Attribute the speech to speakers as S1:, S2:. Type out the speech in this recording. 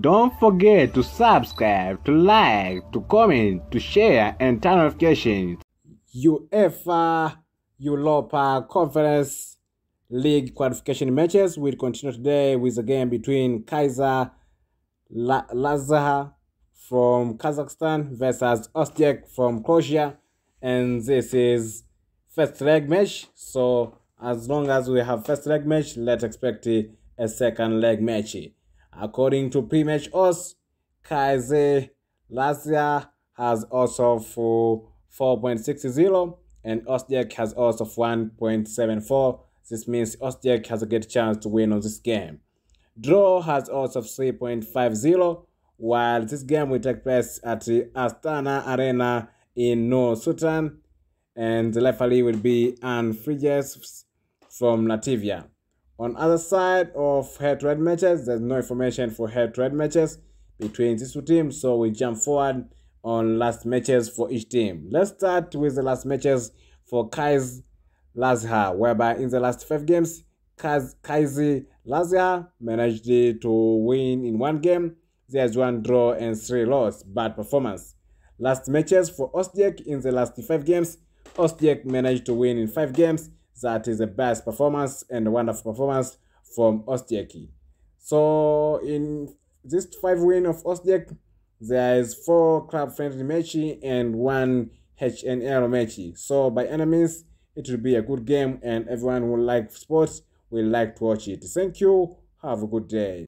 S1: Don't forget to subscribe, to like, to comment, to share, and turn notifications. UEFA Europa Conference League qualification matches will continue today with a game between Kaiser La- Lazar from Kazakhstan versus Osijek from Croatia, and this is first leg match. So as long as we have first leg match, let's expect a second leg match. According to pre-match odds, Kaiser has also for 4.60 and Osijek has also 1.74. This means Osijek has a good chance to win on this game. Draw has also 3.50, while this game will take place at the Astana Arena in Nur Sultan, and the referee will be Anne Frijes from Latvia. On other side of head-to-head matches, there's no information for head-to-head matches between these two teams, so we jump forward on last matches for each team. Let's start with the last matches for Kais Lazha, whereby in the last five games, Kaiser Lazia managed to win in one game. There's one draw and three loss. Bad performance. Last matches for Osijek in the last five games, Osijek managed to win in five games. That is the best performance and wonderful performance from Osijek. So in this five win of Osijek, there is four club friendly matches and one HNL match. So by any means, it will be a good game and everyone who like sports will like to watch it. Thank you. Have a good day.